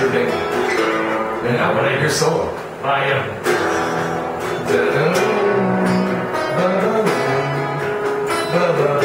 your. And now when I hear solo, I am. Da-da-da, da-da-da, da-da-da.